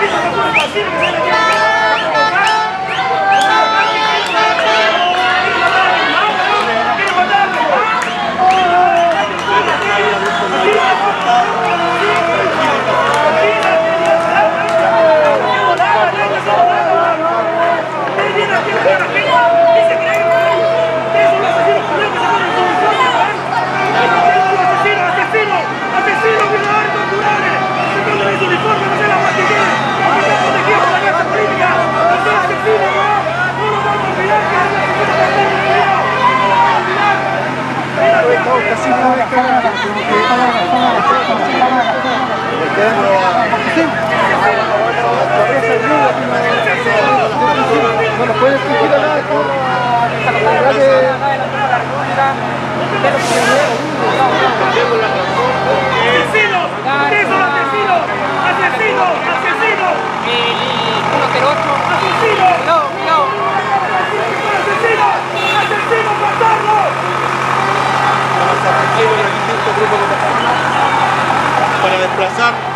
atacando, güey. Aquí se está todo pacífico, se metieron. Bueno, puedes seguir acá. ¡Asesinos! alcanzar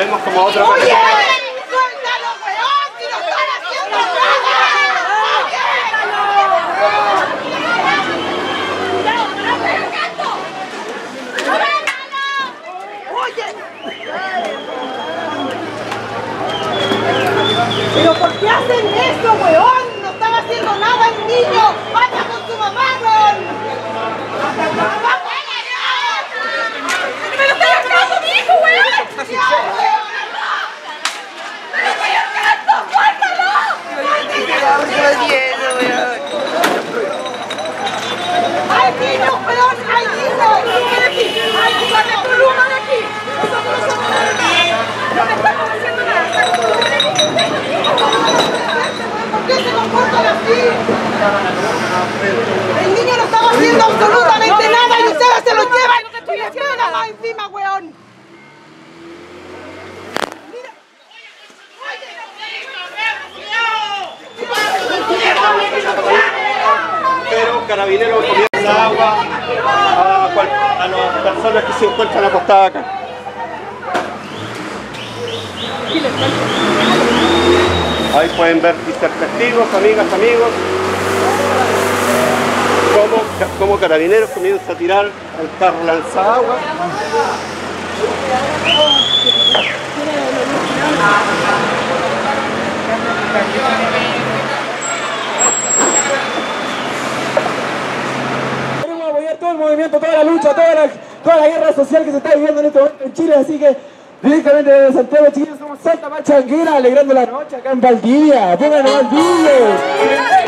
Ben nog van mijn El niño no estaba haciendo absolutamente nada y ustedes se lo llevan y le tiran nada encima, weón. Pero Carabineros comienza agua a, cual- a las personas que se encuentran acostadas acá. Ahí pueden ver y testigos, amigas, amigos, cómo, cómo Carabineros comienza a tirar el carro lanza agua. Queremos apoyar todo el movimiento, toda la lucha, toda la, toda la guerra social que se está viviendo en este momento en Chile, así que directamente desde Santiago, chiquillos, somos Santa Machanguera, alegrando la noche acá en Valdivia. ¡Pongan Valdivia!